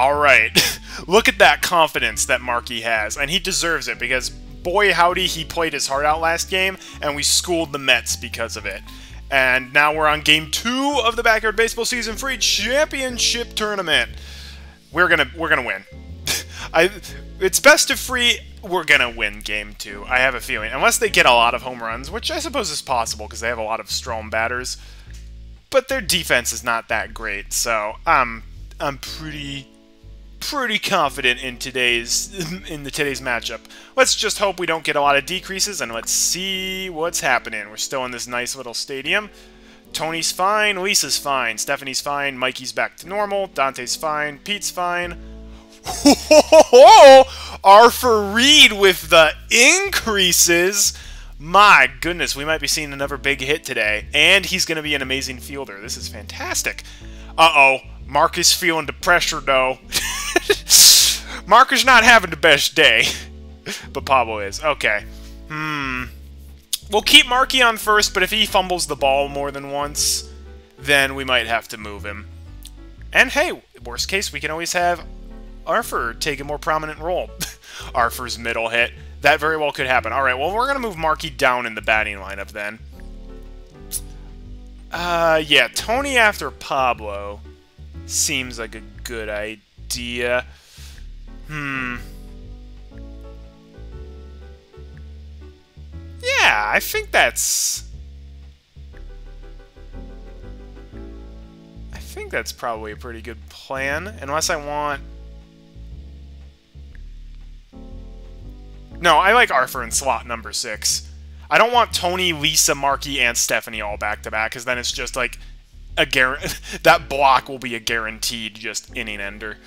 All right. Look at that confidence that Marky has, and he deserves it because boy howdy he played his heart out last game, and we schooled the Mets because of it. And now we're on game two of the Backyard Baseball Season Free Championship Tournament. We're gonna we're gonna win. I it's best of free. We're gonna win game two. I have a feeling, unless they get a lot of home runs, which I suppose is possible because they have a lot of strong batters. But their defense is not that great, so I'm I'm pretty pretty confident in today's in the today's matchup. Let's just hope we don't get a lot of decreases, and let's see what's happening. We're still in this nice little stadium. Tony's fine, Lisa's fine, Stephanie's fine, Mikey's back to normal, Dante's fine, Pete's fine. Arthur Reed with the increases. My goodness, we might be seeing another big hit today. And he's going to be an amazing fielder. This is fantastic. Uh-oh. Mark is feeling the pressure, though. Mark is not having the best day. but Pablo is. Okay. Hmm. We'll keep Marky on first, but if he fumbles the ball more than once, then we might have to move him. And hey, worst case, we can always have Arthur take a more prominent role. Arthur's middle hit. That very well could happen. Alright, well, we're going to move Marky down in the batting lineup then. Uh, yeah, Tony after Pablo seems like a good idea. Hmm. Yeah, I think that's... I think that's probably a pretty good plan, unless I want... No, I like Arthur in slot number 6. I don't want Tony, Lisa, Marky, and Stephanie all back-to-back, because then it's just like a that block will be a guaranteed just inning ender.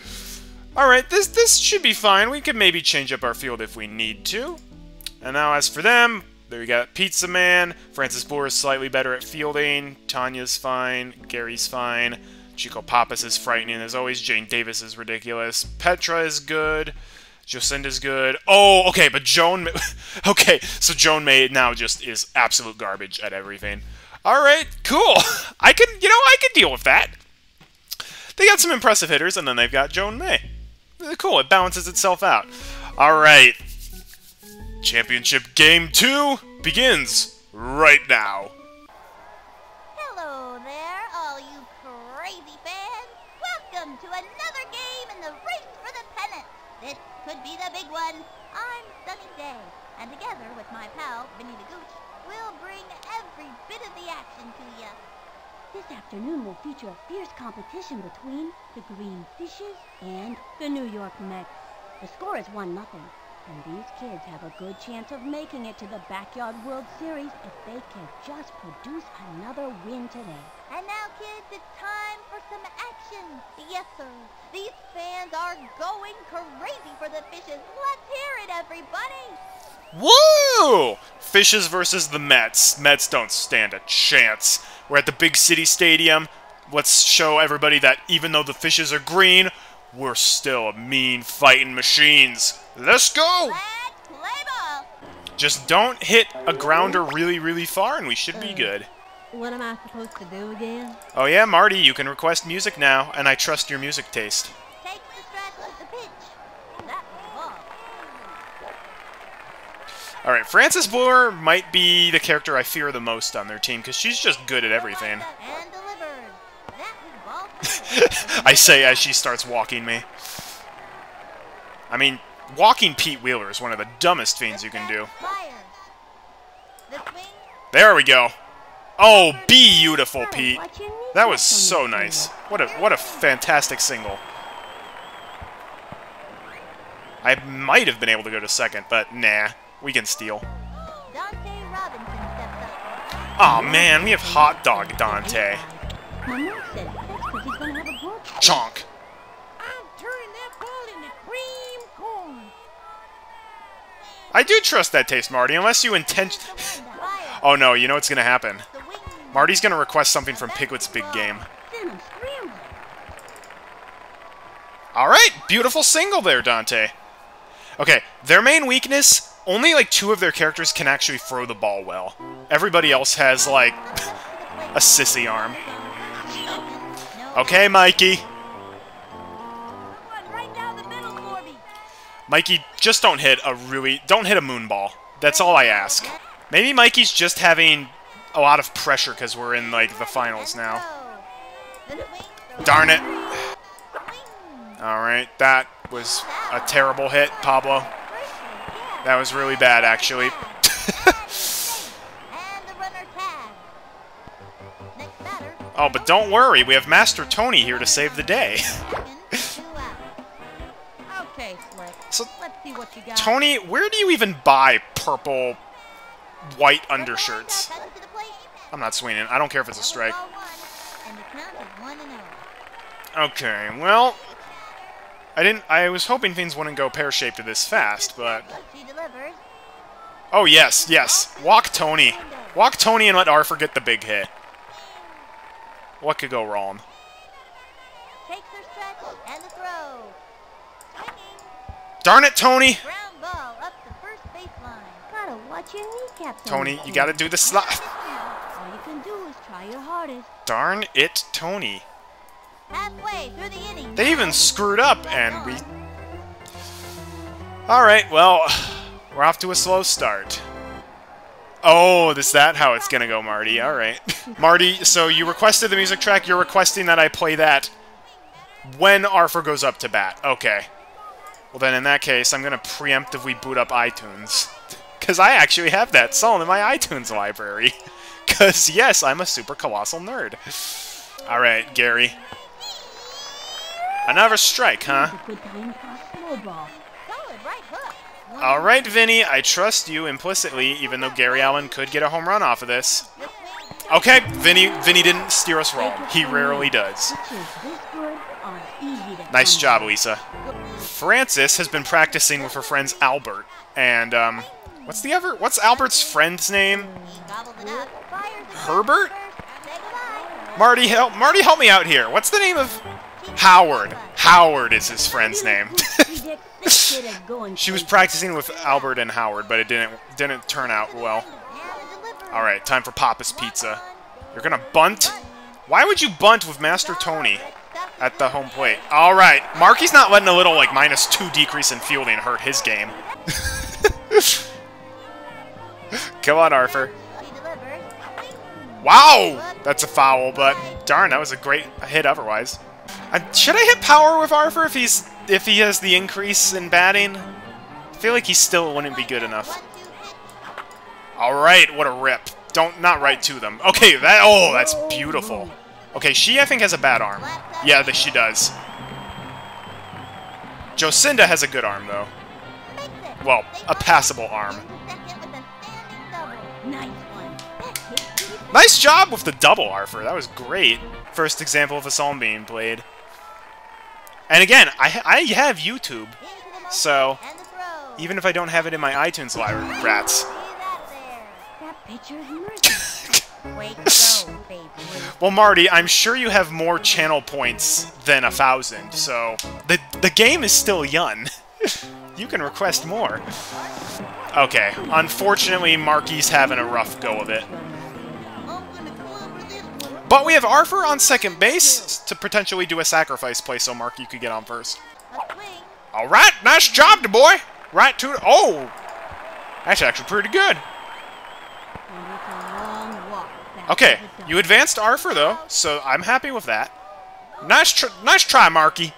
Alright, this this should be fine. We could maybe change up our field if we need to. And now as for them, there we got Pizza Man. Frances Boer is slightly better at fielding. Tanya's fine. Gary's fine. Chico Pappas is frightening as always. Jane Davis is ridiculous. Petra is good. Jocinda's good. Oh, okay, but Joan... okay, so Joan May now just is absolute garbage at everything. Alright, cool. I can, you know, I can deal with that. They got some impressive hitters, and then they've got Joan May. Eh, cool, it balances itself out. Alright. Championship Game 2 begins right now. Hello there, all you crazy fans. Welcome to another game in the race for the pennant. This could be the big one. I'm Sunny Day, and together with my pal, Vinny the Gooch, we'll bring every bit of the action to you. This afternoon will feature a fierce competition between the Green Fishes and the New York Mets. The score is 1 nothing, and these kids have a good chance of making it to the Backyard World Series if they can just produce another win today. And now, kids, it's time for some action. Yes, sir. These fans are going crazy for the Fishes. Let's hear it, everybody. Woo! Fishes versus the Mets. Mets don't stand a chance. We're at the big city stadium. Let's show everybody that even though the fishes are green, we're still mean fighting machines. Let's go! Play ball. Just don't hit a grounder really, really far and we should be uh, good. What am I supposed to do again? Oh yeah, Marty, you can request music now, and I trust your music taste. Take the stretch of the pitch. That's the ball. Alright, Frances Boer might be the character I fear the most on their team, because she's just good at everything. And delivered. That was ball I say as she starts walking me. I mean, walking Pete Wheeler is one of the dumbest things you can do. Fires. The swing. There we go. Oh, beautiful, Pete. That was so nice. What a what a fantastic single. I might have been able to go to second, but nah, we can steal. Dante Robinson steps up. Oh man, we have hot dog Dante. My mom said that's because he's gonna have a growth Chonk. I'm turning that ball into cream corn. I do trust that taste, Marty, unless you intend... Oh no, you know what's gonna happen. Marty's gonna request something from Piglet's big game. Then I'm scrambling. Alright, beautiful single there, Dante. Okay, their main weakness, only like two of their characters can actually throw the ball well. Everybody else has like a sissy arm. Okay, Mikey. Mikey, just don't hit a really... Don't hit a moonball. That's all I ask. Maybe Mikey's just having a lot of pressure because we're in, like, the finals now. Darn it. Alright, that was a terrible hit, Pablo. That was really bad, actually. oh, but don't worry, we have Master Tony here to save the day. So, Let's see what you got. Tony, where do you even buy purple, white undershirts? I'm not swinging. I don't care if it's a strike. Okay, well, I didn't. I was hoping things wouldn't go pear-shaped this fast, but oh yes, yes. Walk Tony, walk Tony, and let Arthur get the big hit. What could go wrong? Takes her stretch and the throw. Darn it, Tony! Ground ball up the first baseline. Gotta watch your kneecaps. on Tony, you gotta do the slide. All you can do is try your hardest. Darn it, Tony. Halfway through the inning. They even screwed up, and we... Alright, well, we're off to a slow start. Oh, is that how it's gonna go, Marty? Alright. Marty, so you requested the music track, you're requesting that I play that when Arthur goes up to bat. Okay. Well then, in that case, I'm gonna preemptively boot up iTunes. Because I actually have that song in my iTunes library. Because, yes, I'm a super colossal nerd. Alright, Gary. Another strike, huh? It's a good time for a slow ball. Solid right strike, huh? Alright, Vinny, I trust you implicitly, even though Gary Allen could get a home run off of this. Okay, Vinny, Vinny didn't steer us wrong. He rarely does. Nice job. Lisa. Frances has been practicing with her friends Albert, and, um, what's the other, what's Albert's friend's name? Herbert? Marty, help, Marty, help me out here. What's the name of... Howard. Howard is his friend's name. Predict this kid is going she was practicing with Albert and Howard, but it didn't didn't turn out well. And the delivery. All right, time for Papa's Pizza. You're gonna bunt? Why would you bunt with Master Tony at the home plate? All right, Marky's not letting a little like minus two decrease in fielding hurt his game. Come on, Arthur. Wow, that's a foul, but darn, that was a great hit otherwise. Should I hit power with Arthur if he's if he has the increase in batting? I feel like he still wouldn't be good enough. All right, what a rip. Don't not right to them. Okay, that oh, that's beautiful. Okay, she I think has a bad arm. Yeah, that she does. Jocinda has a good arm though. Well, a passable arm. Nice job with the double, Arthur. That was great. First example of a song being played. And again, I I have YouTube, Into the motion so and the throw. even if I don't have it in my iTunes library, rats. See that there. That pitcher hurts. Way to go, baby. Well, Marty, I'm sure you have more channel points than a thousand, so the the game is still young. you can request more. Okay, unfortunately, Marky's having a rough go of it. But we have Arthur on second base to potentially do a sacrifice play so Mark, you could get on first. All right, nice job, the boy. Right to Oh, that's actually pretty good. Okay, you advanced Arthur though, so I'm happy with that. Nice, tr nice try, Marky.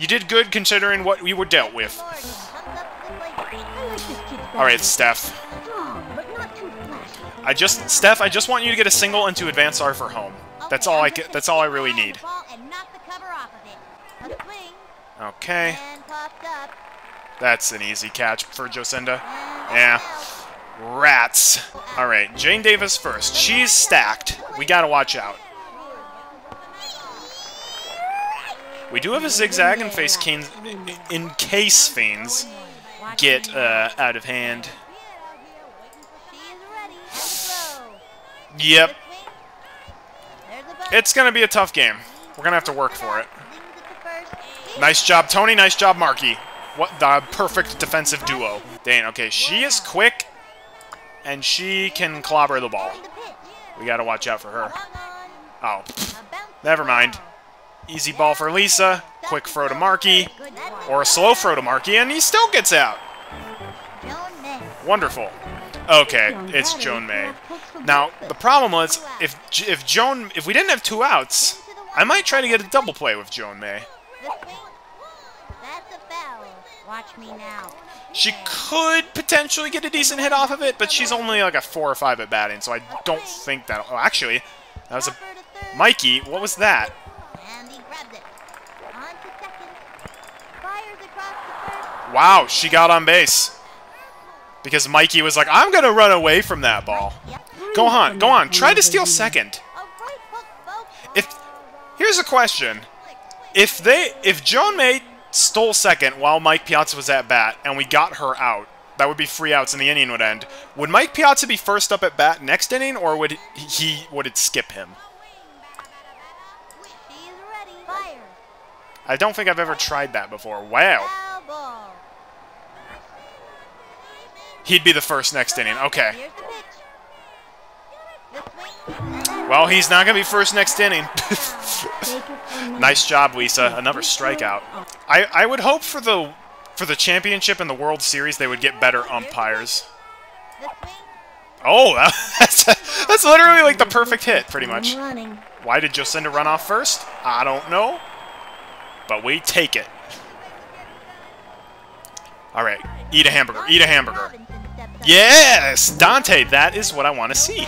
You did good considering what we were dealt with. All right. Steph. I just, Steph, I just want you to get a single and to advance Arthur home. That's all I ca- That's all I really need. Ball and knock the cover off of it. A swing Okay, and popped up. that's an easy catch for Jocinda. Yeah. Rats. All right, Jane Davis first. She's stacked. We gotta watch out. We do have a zigzag in face Canes, in case Fiends get uh, out of hand. She is ready. And throw. Yep, It's gonna be a tough game. We're gonna have to work for it. To. Nice job, Tony. Nice job, Marky. What the perfect defensive duo. Dane, okay, she is quick, and she can clobber the ball. We gotta watch out for her. Oh, never mind. Easy ball for Lisa. Quick throw to Marky. Or a slow throw to Marky, and he still gets out. Wonderful. Okay, it's Joan May. Now, the problem was, if if Joan, if we didn't have two outs, I might try to get a double play with Joan May. The swing. That's a foul. Watch me now. She could potentially get a decent hit off of it, but she's only like a four or five at batting, so I don't think that. Oh, actually, that was a Hopper to third. Mikey. What was that? And he grabs it. On to second. Fires across the first. Wow, she got on base because Mikey was like, "I'm gonna run away from that ball." Go on, go on, try to steal second. If here's a question. if they if Joan May stole second while Mike Piazza was at bat and we got her out, that would be free outs and the inning would end. Would Mike Piazza be first up at bat next inning, or would he would it skip him? I don't think I've ever tried that before. Wow. He'd be the first next inning. Okay. Well, he's not gonna be first next inning. Nice job, Lisa. Another strikeout. I I would hope for the for the championship and the World Series they would get better umpires. Oh, that's that's literally like the perfect hit, pretty much. Why did Jocinda run off first? I don't know. But we take it. Alright, eat a hamburger, eat a hamburger. Yes! Dante, that is what I want to see.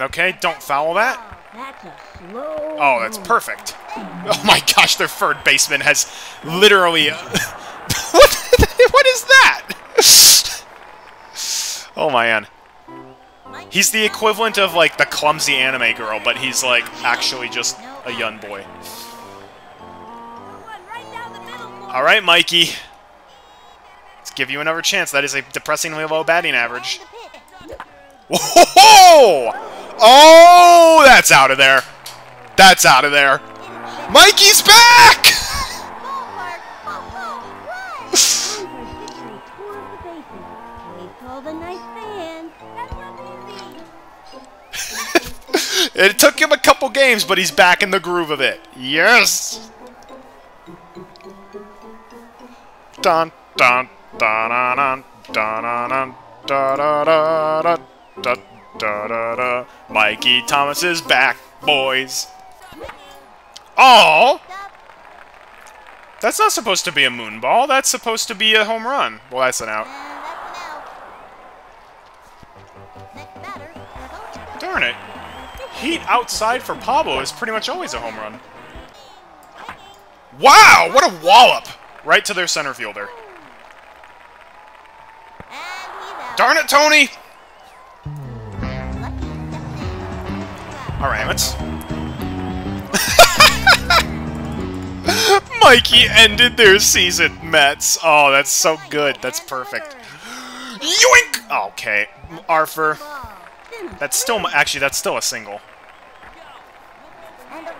Okay, don't foul that. Oh, that's perfect. Oh my gosh, their third baseman has literally... Uh, what, what is that? oh man. He's the equivalent of, like, the clumsy anime girl, but he's, like, actually just a young boy. Alright, Mikey. Let's give you another chance. That is a depressingly low batting average. Whoa! Oh, that's out of there. That's out of there. Mikey's back! It took him a couple games, but he's back in the groove of it. Yes! dun dun dun dun dun dun da da da da da da Mikey Thomas is back, boys. Oh, that's not supposed to be a moon ball. That's supposed to be a home run. Well, that's an out. Darn it. Heat outside for Pablo is pretty much always a home run. Wow, what a wallop! Right to their center fielder. And he's out. Darn it, Tony! Lucky steps in. Alright, let's... Mikey ended their season, Mets. Oh, that's so good. That's perfect. Yoink! Okay, Arthur. That's still... Actually, that's still a single.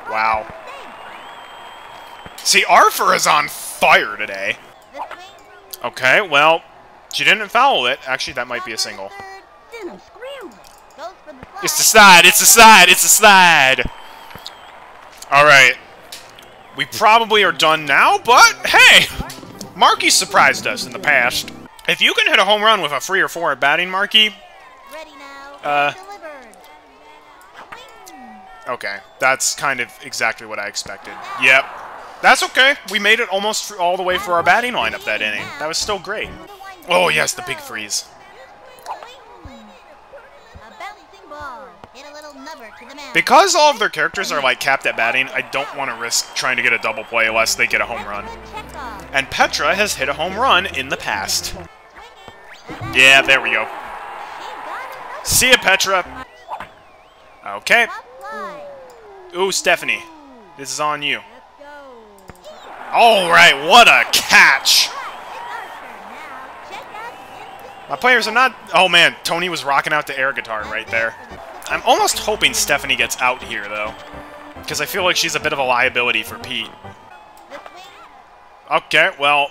Wow. See, Arthur is on fire today. Okay, well, she didn't foul it. Actually, that might be a single. It's the slide, it's the slide, it's the slide! Alright. We probably are done now, but hey! Marky surprised us in the past. If you can hit a home run with a three or four at batting, now. Uh. Okay, that's kind of exactly what I expected. Yep. That's okay. We made it almost all the way for our batting lineup that inning. That was still great. Oh, yes, the big freeze. Because all of their characters are, like, capped at batting, I don't want to risk trying to get a double play unless they get a home run. And Petra has hit a home run in the past. Yeah, there we go. See ya, Petra. Okay. Ooh, Stephanie. This is on you. Go. Alright, what a catch! It's our turn now. Check out instant My players are not... Oh, man. Tony was rocking out the air guitar right there. I'm almost hoping Stephanie gets out here, though. Because I feel like she's a bit of a liability for Pete. Okay, well,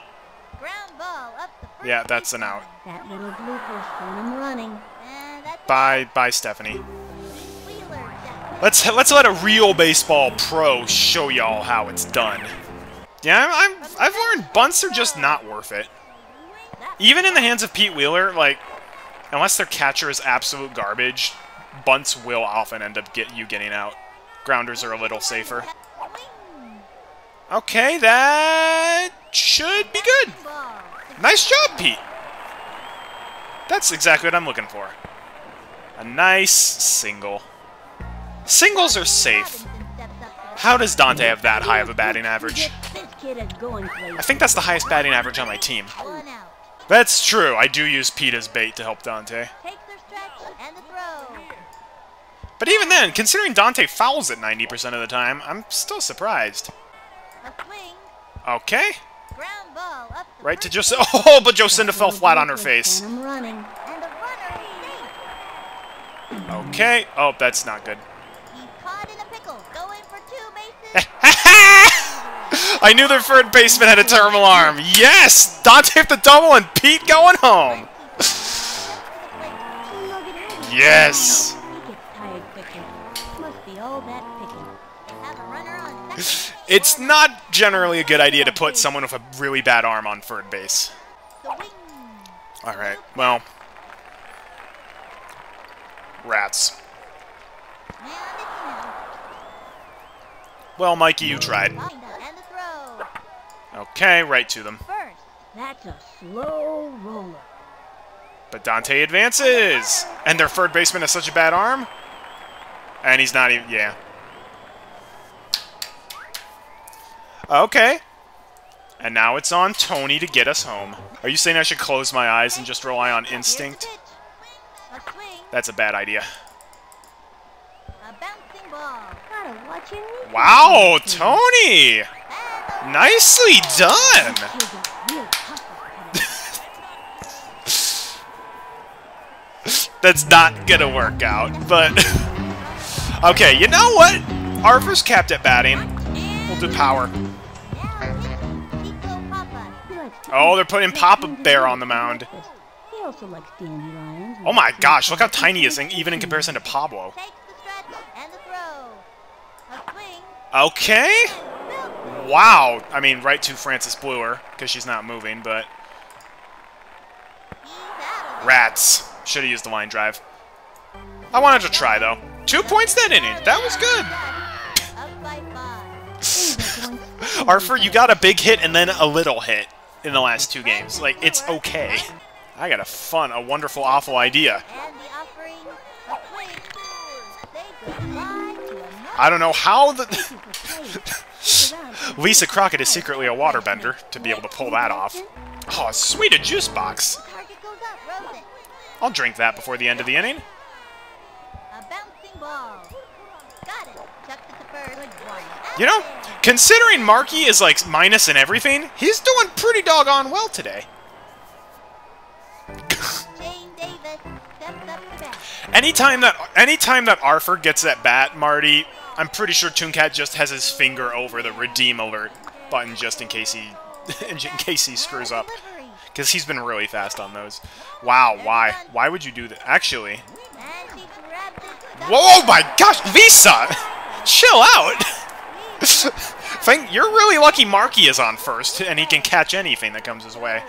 Ground ball up the first yeah, that's an out. That little blooper him running. Bye, bye, Stephanie. Let's let's let a real baseball pro show y'all how it's done. Yeah, I'm, I'm I've learned bunts are just not worth it. Even in the hands of Pete Wheeler, like unless their catcher is absolute garbage, bunts will often end up get you getting out. Grounders are a little safer. Okay, that should be good. Nice job, Pete. That's exactly what I'm looking for. A nice single. Singles are safe. How does Dante have that high of a batting average? This kid is going places. I think that's the highest batting average on my team. That's true. I do use Pete as bait to help Dante. Takes their stretch and the throw. But even then, considering Dante fouls it 90% of the time, I'm still surprised. Okay. Ground ball up the Right to just... Oh, but Jocinda fell flat on her face. I'm running. And the runner escapes. Okay. Oh, that's not good. I knew their third baseman had a terminal arm. Yes! Dante with the double and Pete going home. Yes! It's not generally a good idea to put someone with a really bad arm on third base. Alright, well... Rats. Well, Mikey, you tried. Okay, right to them. First. That's a slow roller. But Dante advances! And their third baseman has such a bad arm? And he's not even... yeah. Okay. And now it's on Tony to get us home. Are you saying I should close my eyes and just rely on instinct? pitch. A swing. That's a bad idea. A bouncing ball. Gotta watch your. Wow, Tony! Nicely done! Kids are real tough with it. That's not gonna work out, but... okay, you know what? Arthur's capped at batting. We'll do power. now Chico Papa. He likes to Oh, they're putting Papa Bear on the mound. breakfast. He also likes dandelions. and Oh my gosh, look how tiny he is, even in comparison to Pablo. Takes the stretch and the throw. A swing. Okay. Wow. I mean, right to Frances Boer, because she's not moving, but... He's out of it. Rats. Should have used the line drive. I wanted to try, though. Two points that inning. That was good. Up by five. Things are going swimmingly Arthur, you got a big hit and then a little hit in the last two games. Like, it's okay. I got a fun, a wonderful, awful idea. And the offering. A swing. Say goodbye to another. I don't know how the... Lisa Crockett is secretly a waterbender to be able to pull that off. Oh, sweet, a juice box. I'll drink that before the end of the inning. You know, considering Marky is like minus and everything, he's doing pretty doggone well today. Anytime that anytime that Arthur gets that bat, Marty, I'm pretty sure Tooncat just has his finger over the redeem alert button just in case he in case he screws up. Because he's been really fast on those. Wow, why? Why would you do that? Actually. And she grabs it. Whoa, oh my gosh, Lisa! Chill out! Think you're really lucky Marky is on first, and he can catch anything that comes his way.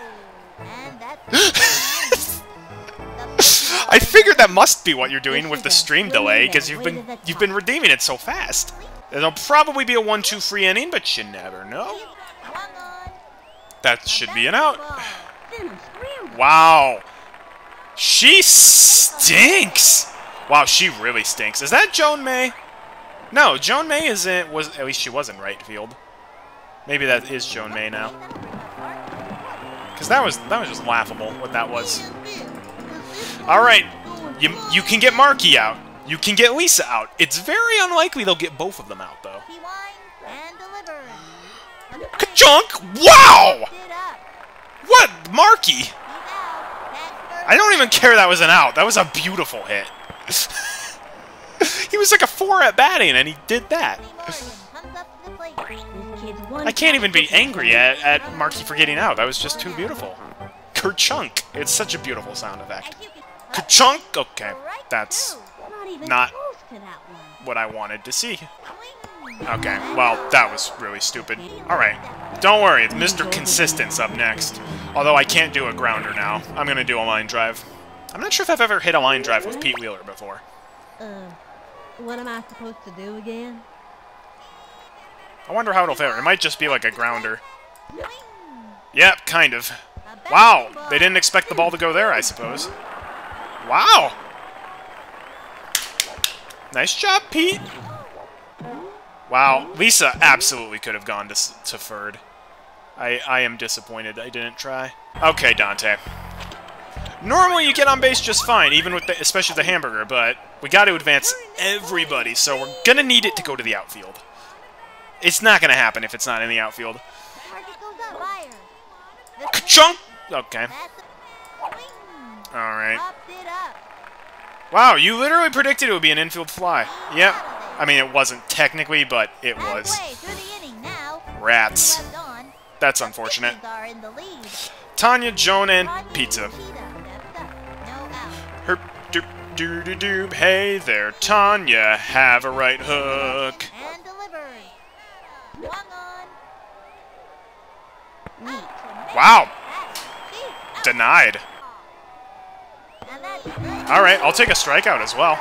I figured that must be what you're doing with the stream delay, because you've been you've been redeeming it so fast. It'll probably be a 1-2 free inning, but you never know. That should be an out. Ball. Then I'm scrambling. Wow. She stinks! Wow, she really stinks. Is that Joan May? No, Joan May isn't was at least she was in right field. Maybe that is Joan May now. Cause that was that was just laughable what that was. Alright. You you can get Marky out. You can get Lisa out. It's very unlikely they'll get both of them out though. Ka-chunk! Wow! What? Marky? I don't even care that was an out. That was a beautiful hit. he was like a four at batting, and he did that. I can't even be angry at, at Marky for getting out. That was just too beautiful. Kerchunk. It's such a beautiful sound effect. As you can Kerchunk? Okay, that's Not even Not- close to that one. what I wanted to see. Okay, well, that was really stupid. Alright, don't worry, it's Mr. Consistent's up next. Although I can't do a grounder now. I'm gonna do a line drive. I'm not sure if I've ever hit a line drive with Pete Wheeler before. Uh, what am I supposed to do again? I wonder how it'll fare. It might just be like a grounder. Yep, kind of. Wow, they didn't expect the ball to go there, I suppose. Wow! Nice job, Pete! Wow, Lisa absolutely could have gone to, to third. I, I am disappointed I didn't try. Okay, Dante. Normally you get on base just fine, even with the, especially the hamburger, but we got to advance everybody, so we're gonna need it to go to the outfield. It's not gonna happen if it's not in the outfield. Target goes up. Fire. The swing. Chunk! Okay, alright. Popped it up. Wow, you literally predicted it would be an infield fly. Yep. I mean, it wasn't technically, but it was. Halfway through the inning now. Rats. That's unfortunate. Pitchers are in the lead. Tanya, Joan, and Pizza. Cheetah steps up. No out. Herp, doop, doo doo doo. Hey there, Tanya. Have a right hook. And delivered. Swung on. Neat. Wow. That's deep. Out. Denied. Alright, I'll take a strikeout as well.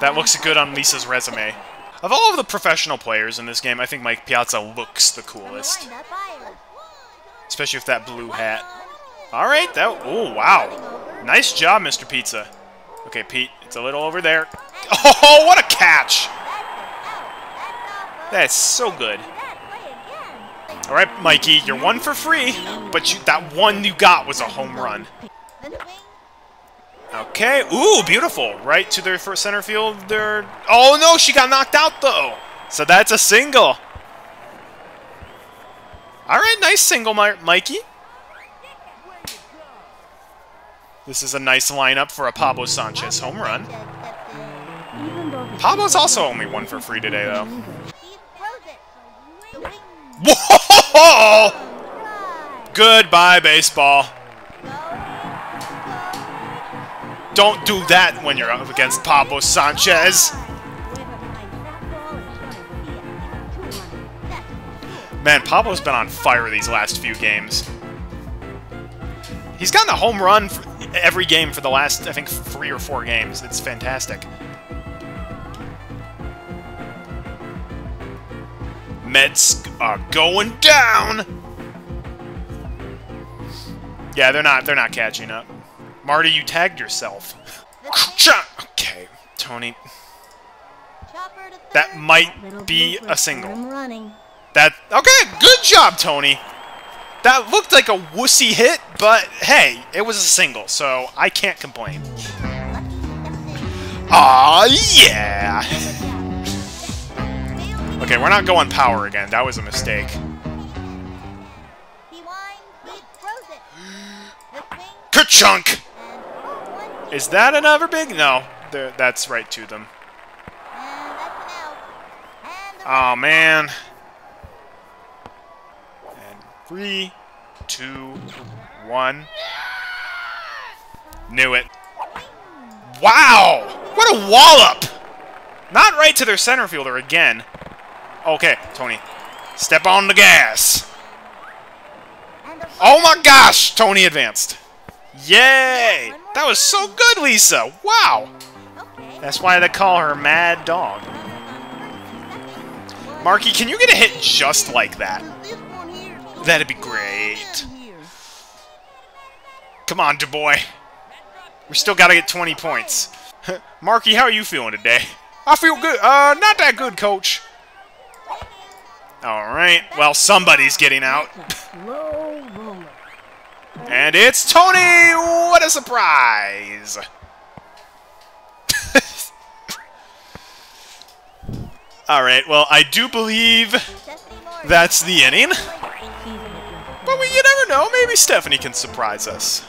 That looks good on Lisa's resume. Of all of the professional players in this game, I think Mike Piazza looks the coolest. Especially with that blue hat. Alright, that. Oh, wow. Nice job, Mr. Pizza. Okay, Pete, it's a little over there. Oh, what a catch! That's so good. Alright, Mikey, you're one for free, but you, that one you got was a home run. Okay, ooh, beautiful. Right to their first center field. There. Oh no, she got knocked out though. So that's a single. All right, nice single, Mikey. This is a nice lineup for a Pablo Sanchez home run. Pablo's also only one for free today, though. Whoa! Goodbye, baseball. Don't do that when you're up against Pablo Sanchez. Man, Pablo's been on fire these last few games. He's gotten a home run every game for the last, I think, three or four games. It's fantastic. Mets are going down. Yeah, they're not. They're not catching up. Marty, you tagged yourself. Okay, Tony. That might be a single. That okay? Good job, Tony. That looked like a wussy hit, but hey, it was a single, so I can't complain. Aw, yeah. Okay, we're not going power again. That was a mistake. He winds. He throws it. The swing. Ka-chunk! Is that another big? No, that's right to them. Oh man. And three, two, one. Knew it. Wow! What a wallop! Not right to their center fielder again. Okay, Tony. Step on the gas. Oh my gosh! Tony advanced. Yay! That was so good, Lisa! Wow! That's why they call her Mad Dog. Marky, can you get a hit just like that? This one here. That'd be great. Come on, boy. We still gotta get 20 points. Marky, how are you feeling today? I feel good. Uh, not that good, coach. Alright, well, somebody's getting out. And it's Tony! What a surprise! Alright, well, I do believe that's the inning. But we, you never know, maybe Stephanie can surprise us.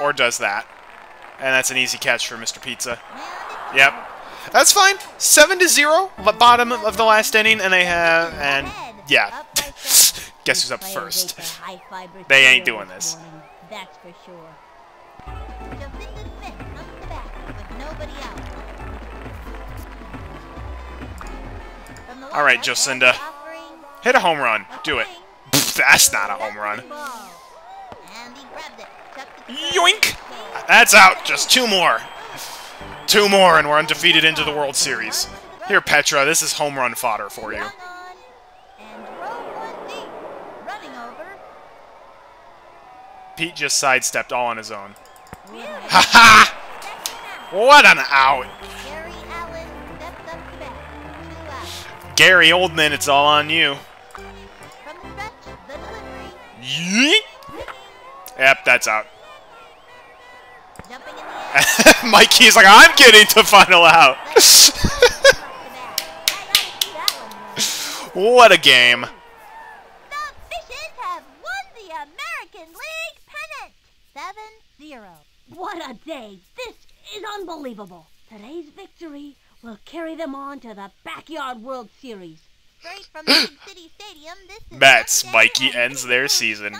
Or does that. And that's an easy catch for Mr. Pizza. Yep. That's fine. Seven to zero, the bottom of the last inning, and they have, and yeah. guess who's up first? they ain't doing this. That's for sure. All right, Jocinda, Hit a home run. Do it. That's not a home run. Yoink! That's out. Just two more. Two more, and we're undefeated into the World Series. Here, Petra, this is home run fodder for you. Pete just sidestepped all on his own. Ha ha! What an out! Gary Allen steps up to bat. Two outs. Gary Oldman, it's all on you. From the stretch, the delivery. Yeet! Yep, that's out. Jumping in the. Mikey's like, I'm getting to final out. Left to bat. I gotta see that one. though. what a game. The Fishes have won the American League pennant. 7-0. What a day! This is unbelievable. Today's victory will carry them on to the Backyard World Series. Straight from the City Stadium, this is That's Mikey ends their season.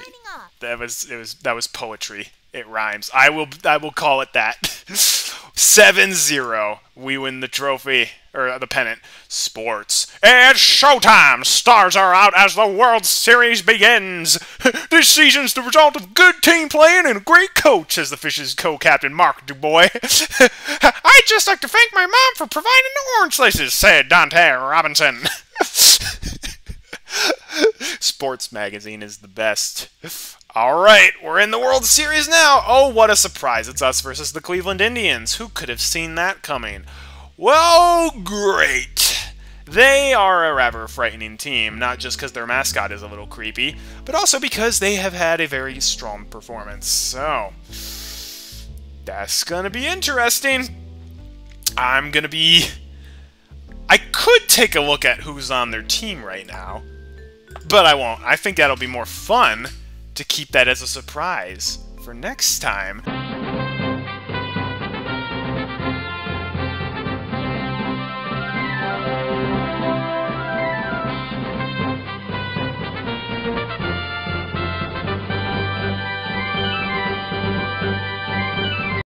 That was it was that was poetry. It rhymes. I will I will call it that. 7-0. We win the trophy or the pennant. Sports. It's showtime. Stars are out as the World Series begins. this season's the result of good team playing and a great coach, says the Fish's co-captain Mark Dubois. I'd just like to thank my mom for providing the orange slices, said Dante Robinson. Sports magazine is the best. All right, we're in the World Series now. Oh, what a surprise. It's us versus the Cleveland Indians. Who could have seen that coming? Well, great. They are a rather frightening team, not just because their mascot is a little creepy, but also because they have had a very strong performance. So, that's going to be interesting. I'm going to be. I could take a look at who's on their team right now, but I won't. I think that'll be more fun to keep that as a surprise for next time.